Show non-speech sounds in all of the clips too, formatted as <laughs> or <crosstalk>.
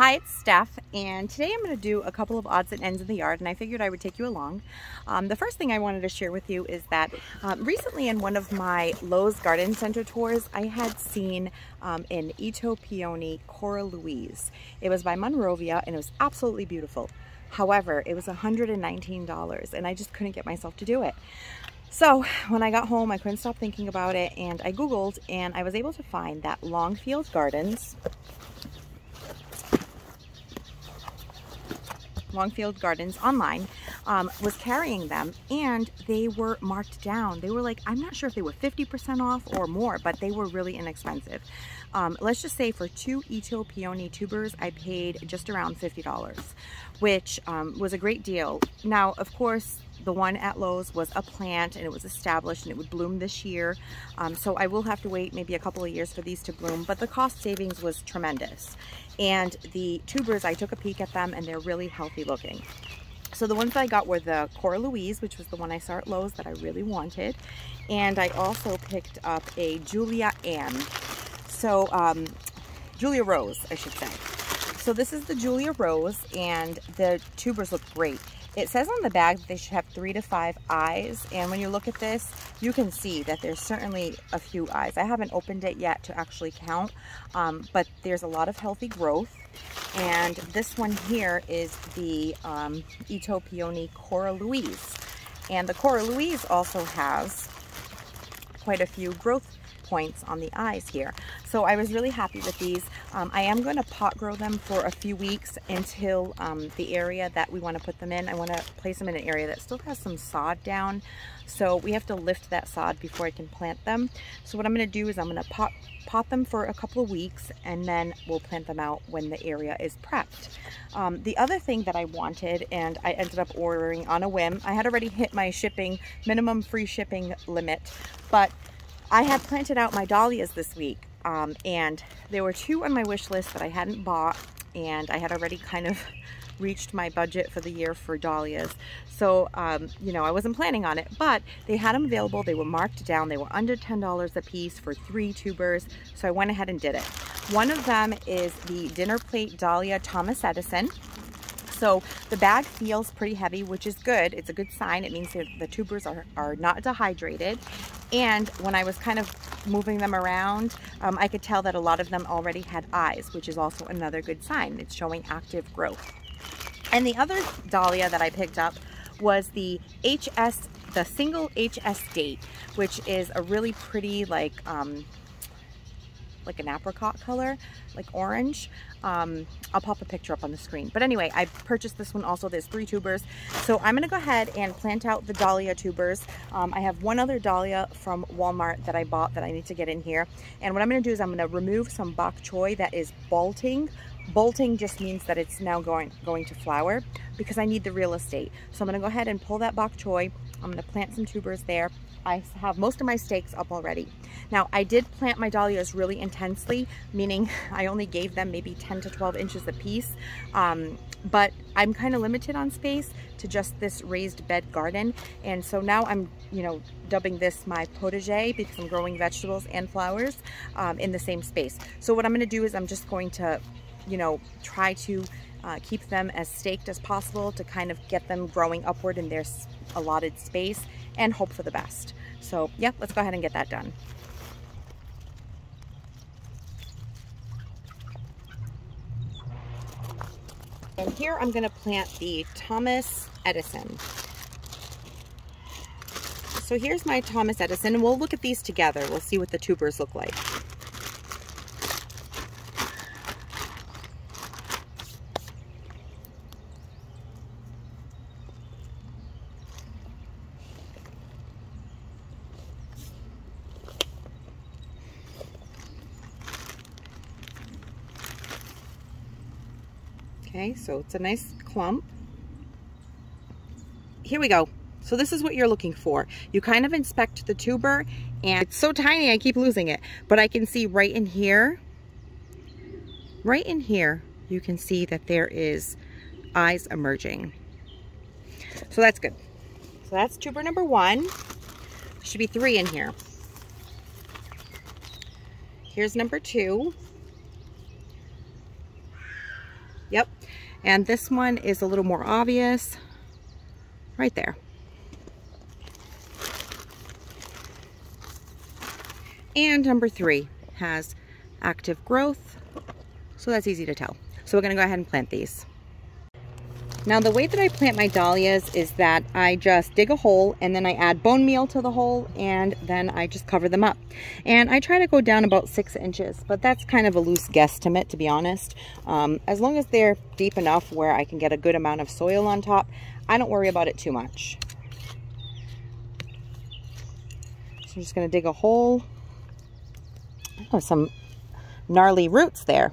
Hi, it's Steph, and today I'm going to do a couple of odds and ends in the yard, and I figured I would take you along. Um, the first thing I wanted to share with you is that um, recently in one of my Lowe's Garden Center tours, I had seen um, an Itoh Peony Cora Louise. It was by Monrovia, and it was absolutely beautiful. However, it was $119, and I just couldn't get myself to do it. So when I got home, I couldn't stop thinking about it, and I Googled, and I was able to find that Longfield Gardens Longfield Gardens online um, was carrying them and they were marked down. They were like, I'm not sure if they were 50% off or more, but they were really inexpensive. Um, let's just say for two Itoh Peony tubers, I paid just around $50, which um, was a great deal. Now, of course, the one at Lowe's was a plant and it was established and it would bloom this year. Um, so I will have to wait maybe a couple of years for these to bloom, but the cost savings was tremendous. And the tubers, I took a peek at them and they're really healthy looking. So the ones I got were the Cora Louise, which was the one I saw at Lowe's that I really wanted. And I also picked up a Julia Ann. So, um, Julia Rose, I should say. So this is the Julia Rose and the tubers look great. It says on the bag that they should have three to five eyes. And when you look at this, you can see that there's certainly a few eyes. I haven't opened it yet to actually count, um, but there's a lot of healthy growth. And this one here is the um, Cora Louise. And the Cora Louise also has quite a few growth points on the eyes here. So I was really happy with these. Um, I am going to pot grow them for a few weeks until um, the area that we want to put them in. I want to place them in an area that still has some sod down. So we have to lift that sod before I can plant them. So what I'm going to do is I'm going to pot, pot them for a couple of weeks and then we'll plant them out when the area is prepped. Um, the other thing that I wanted and I ended up ordering on a whim, I had already hit my shipping, minimum free shipping limit, but I had planted out my dahlias this week um, and there were two on my wish list that I hadn't bought and I had already kind of <laughs> reached my budget for the year for dahlias. So, um, you know, I wasn't planning on it, but they had them available. They were marked down. They were under $10 a piece for three tubers. So I went ahead and did it. One of them is the Dinner Plate Dahlia Thomas Edison. So the bag feels pretty heavy, which is good. It's a good sign. It means the tubers are, are not dehydrated. And when I was kind of moving them around, um, I could tell that a lot of them already had eyes, which is also another good sign. It's showing active growth. And the other dahlia that I picked up was the HS, the single HS date, which is a really pretty like um, like an apricot color, like orange. Um, I'll pop a picture up on the screen. But anyway, I purchased this one also. There's three tubers. So I'm going to go ahead and plant out the dahlia tubers. Um, I have one other dahlia from Walmart that I bought that I need to get in here. And what I'm going to do is I'm going to remove some bok choy that is bolting Bolting just means that it's now going, going to flower because I need the real estate. So I'm gonna go ahead and pull that bok choy. I'm gonna plant some tubers there. I have most of my stakes up already. Now I did plant my dahlias really intensely, meaning <laughs> I only gave them maybe 10 to 12 inches a piece. Um, but I'm kind of limited on space to just this raised bed garden. And so now I'm, you know, dubbing this my potager because I'm growing vegetables and flowers um, in the same space. So what I'm gonna do is I'm just going to you know, try to uh, keep them as staked as possible to kind of get them growing upward in their allotted space and hope for the best. So yeah, let's go ahead and get that done. And here I'm going to plant the Thomas Edison. So here's my Thomas Edison, and we'll look at these together. We'll see what the tubers look like. Okay, so it's a nice clump. Here we go. So this is what you're looking for. You kind of inspect the tuber and it's so tiny I keep losing it. But I can see right in here, right in here, you can see that there is eyes emerging. So that's good. So that's tuber number one. Should be three in here. Here's number two. Yep. And this one is a little more obvious right there. And number three has active growth. So that's easy to tell. So we're gonna go ahead and plant these. Now the way that I plant my dahlias is that I just dig a hole and then I add bone meal to the hole and then I just cover them up. And I try to go down about six inches, but that's kind of a loose guesstimate to be honest. Um, as long as they're deep enough where I can get a good amount of soil on top, I don't worry about it too much. So I'm just gonna dig a hole. Oh, some gnarly roots there.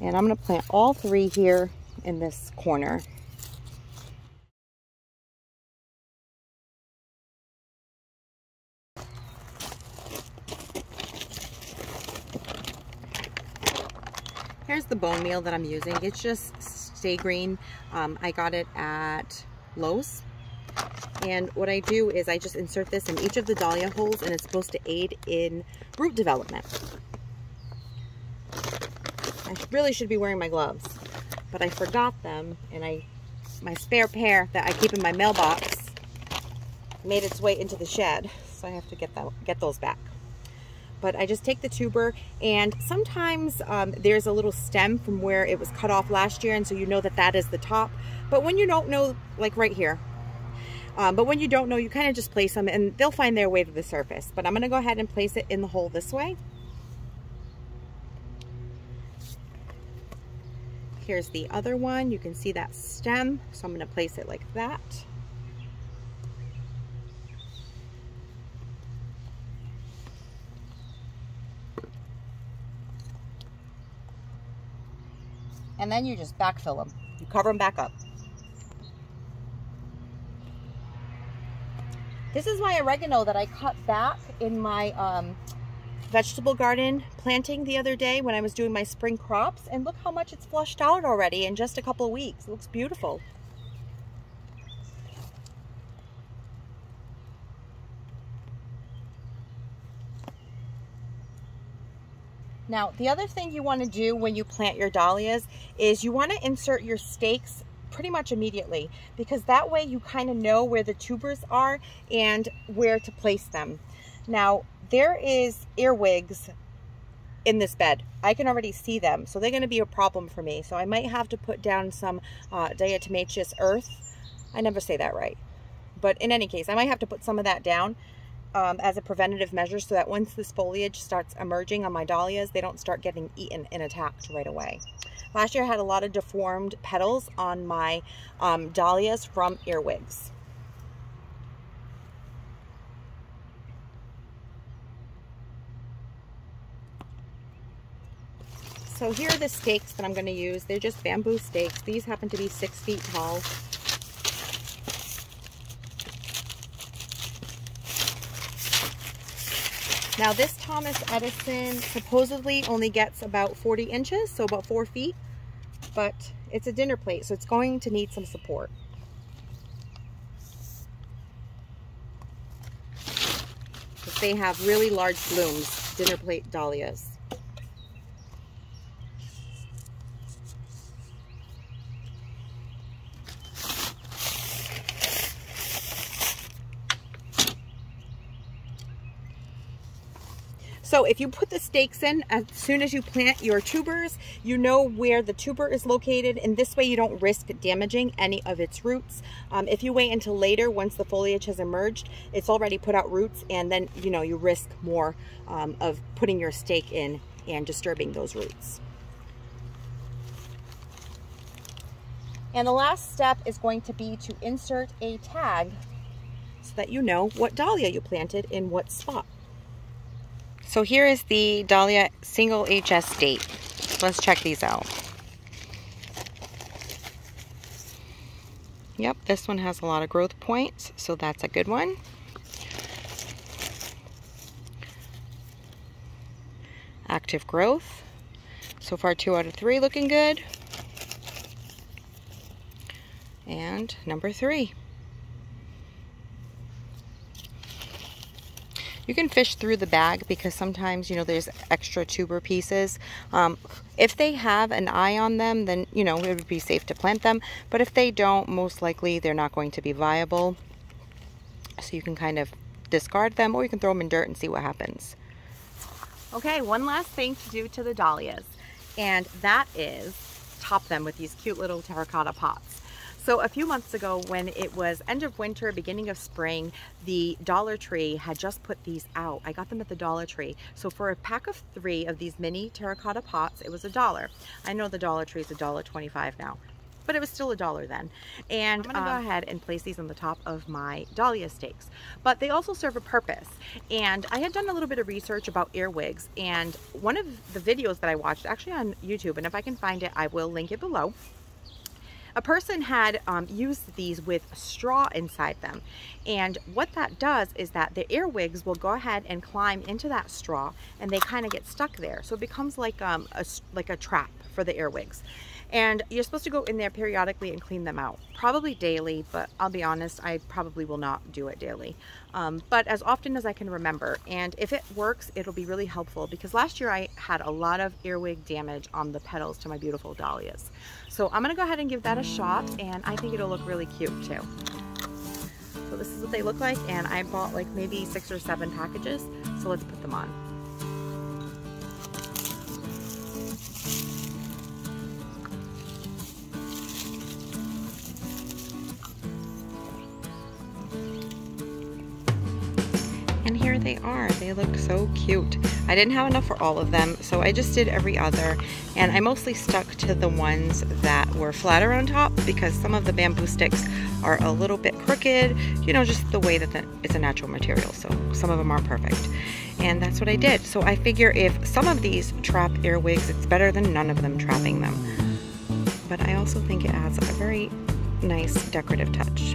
And I'm going to plant all three here in this corner. Here's the bone meal that I'm using. It's just Sta-Green. Um, I got it at Lowe's. And what I do is I just insert this in each of the dahlia holes and it's supposed to aid in root development. I really should be wearing my gloves, but I forgot them and I, my spare pair that I keep in my mailbox made its way into the shed. So I have to get that, get those back. But I just take the tuber and sometimes um, there's a little stem from where it was cut off last year. And so you know that that is the top. But when you don't know, like right here, um, but when you don't know, you kind of just place them and they'll find their way to the surface. But I'm going to go ahead and place it in the hole this way. Here's the other one. You can see that stem. So I'm going to place it like that. And then you just backfill them. You cover them back up. This is my oregano that I cut back in my um, vegetable garden planting the other day when I was doing my spring crops and look how much it's flushed out already in just a couple of weeks. It looks beautiful. Now, the other thing you want to do when you plant your dahlias is you want to insert your stakes pretty much immediately because that way you kind of know where the tubers are and where to place them. Now, there is earwigs in this bed. I can already see them, so they're going to be a problem for me. So I might have to put down some uh, diatomaceous earth. I never say that right. But in any case, I might have to put some of that down um, as a preventative measure so that once this foliage starts emerging on my dahlias, they don't start getting eaten and attacked right away. Last year I had a lot of deformed petals on my um, dahlias from earwigs. So here are the stakes that I'm going to use. They're just bamboo stakes. These happen to be six feet tall. Now this Thomas Edison supposedly only gets about 40 inches, so about four feet, but it's a dinner plate, so it's going to need some support. They have really large blooms, dinner plate dahlias. So if you put the stakes in as soon as you plant your tubers, you know where the tuber is located and this way you don't risk damaging any of its roots. Um, if you wait until later, once the foliage has emerged, it's already put out roots and then you know you risk more um, of putting your stake in and disturbing those roots. And the last step is going to be to insert a tag so that you know what dahlia you planted in what spot. So here is the Dahlia single HS date. Let's check these out. Yep, this one has a lot of growth points, so that's a good one. Active growth. So far, two out of three looking good. And number three. You can fish through the bag because sometimes, you know, there's extra tuber pieces. Um, if they have an eye on them, then, you know, it would be safe to plant them. But if they don't, most likely they're not going to be viable. So you can kind of discard them or you can throw them in dirt and see what happens. Okay, one last thing to do to the dahlias, and that is top them with these cute little terracotta pots. So a few months ago when it was end of winter, beginning of spring, the Dollar Tree had just put these out. I got them at the Dollar Tree. So for a pack of three of these mini terracotta pots, it was a dollar. I know the Dollar Tree is a dollar twenty-five now but it was still a dollar then. And I'm gonna um, go ahead and place these on the top of my dahlia stakes. But they also serve a purpose. And I had done a little bit of research about earwigs and one of the videos that I watched actually on YouTube, and if I can find it, I will link it below. A person had um, used these with straw inside them. And what that does is that the earwigs will go ahead and climb into that straw and they kind of get stuck there. So it becomes like, um, a, like a trap for the earwigs. And you're supposed to go in there periodically and clean them out. Probably daily, but I'll be honest, I probably will not do it daily. Um, but as often as I can remember. And if it works, it'll be really helpful because last year I had a lot of earwig damage on the petals to my beautiful dahlias. So I'm gonna go ahead and give that a shot and I think it'll look really cute too. So this is what they look like and I bought like maybe six or seven packages. So let's put them on. They look so cute. I didn't have enough for all of them, so I just did every other. And I mostly stuck to the ones that were flatter on top because some of the bamboo sticks are a little bit crooked, you know, just the way that the, it's a natural material. So some of them aren't perfect. And that's what I did. So I figure if some of these trap earwigs, it's better than none of them trapping them. But I also think it adds a very nice decorative touch.